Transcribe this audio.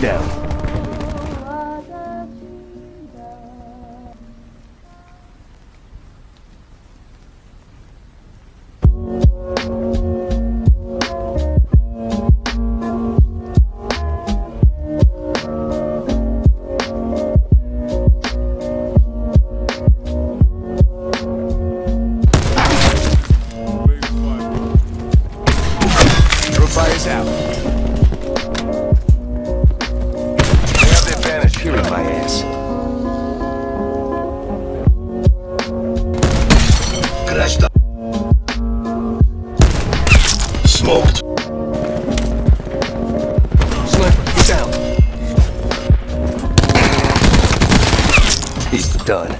down. Out. bolt. Sniper, get down. He's done.